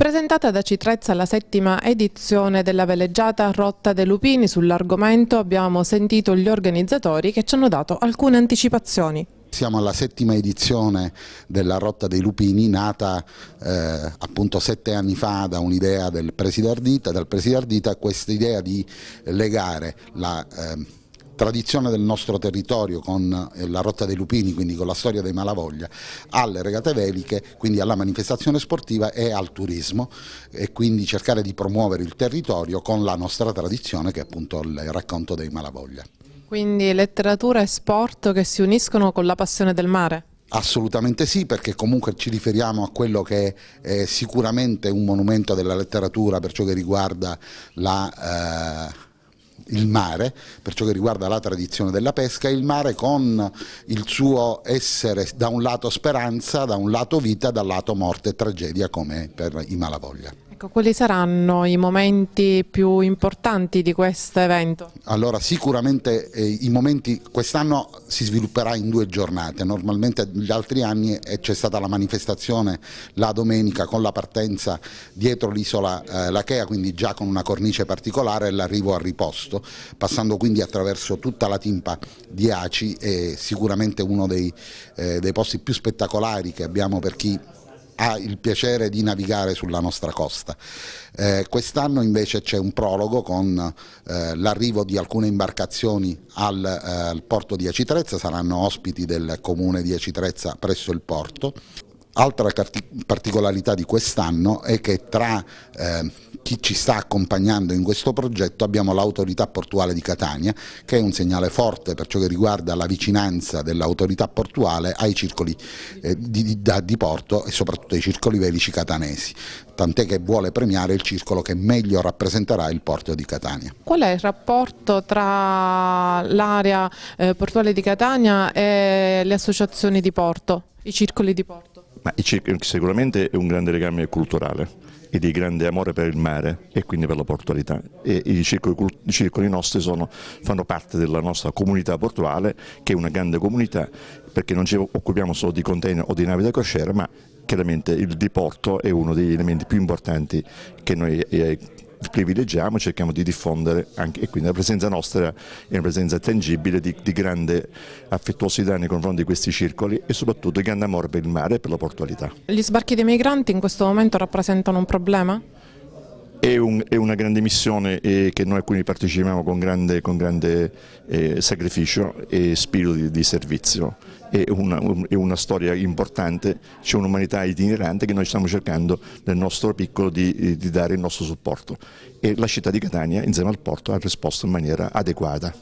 Presentata da Citrezza la settima edizione della veleggiata Rotta dei Lupini, sull'argomento abbiamo sentito gli organizzatori che ci hanno dato alcune anticipazioni. Siamo alla settima edizione della Rotta dei Lupini, nata eh, appunto sette anni fa da un'idea del Preside Ardita, dal Preside Ardita questa idea di legare la eh, tradizione del nostro territorio con eh, la rotta dei lupini, quindi con la storia dei Malavoglia, alle regate veliche, quindi alla manifestazione sportiva e al turismo e quindi cercare di promuovere il territorio con la nostra tradizione che è appunto il racconto dei Malavoglia. Quindi letteratura e sport che si uniscono con la passione del mare? Assolutamente sì, perché comunque ci riferiamo a quello che è sicuramente un monumento della letteratura per ciò che riguarda la... Eh, il mare, per ciò che riguarda la tradizione della pesca, il mare con il suo essere da un lato speranza, da un lato vita, dal lato morte e tragedia come per i Malavoglia. Ecco, quali saranno i momenti più importanti di questo evento? Allora sicuramente eh, i momenti, quest'anno si svilupperà in due giornate, normalmente negli altri anni eh, c'è stata la manifestazione la domenica con la partenza dietro l'isola eh, Lachea, quindi già con una cornice particolare e l'arrivo a riposto, passando quindi attraverso tutta la timpa di Aci e sicuramente uno dei, eh, dei posti più spettacolari che abbiamo per chi ha il piacere di navigare sulla nostra costa. Eh, Quest'anno invece c'è un prologo con eh, l'arrivo di alcune imbarcazioni al, eh, al porto di Acitrezza, saranno ospiti del comune di Acitrezza presso il porto. Altra particolarità di quest'anno è che tra eh, chi ci sta accompagnando in questo progetto abbiamo l'autorità portuale di Catania che è un segnale forte per ciò che riguarda la vicinanza dell'autorità portuale ai circoli eh, di, di, di, porto e soprattutto ai circoli velici catanesi, tant'è che vuole premiare il circolo che meglio rappresenterà il porto di Catania. Qual è il rapporto tra l'area eh, portuale di Catania e le associazioni di porto, i circoli di porto? Ma sicuramente è un grande legame culturale e di grande amore per il mare e quindi per la portualità. E I circoli, i circoli nostri sono, fanno parte della nostra comunità portuale che è una grande comunità perché non ci occupiamo solo di container o di navi da crociera ma chiaramente il diporto è uno degli elementi più importanti che noi privilegiamo, cerchiamo di diffondere anche, e quindi la presenza nostra è una presenza tangibile di, di grande affettuosità nei confronti di questi circoli e soprattutto di grande amore per il mare e per la portualità. Gli sbarchi dei migranti in questo momento rappresentano un problema? È, un, è, una grande missione eh, che noi alcuni partecipiamo con grande, con grande eh, sacrificio e spirito di, di servizio. È una, un, è una, storia importante, c'è un'umanità itinerante che noi stiamo cercando nel nostro piccolo di, di dare il nostro supporto e la città di Catania insieme al porto ha risposto in maniera adeguata.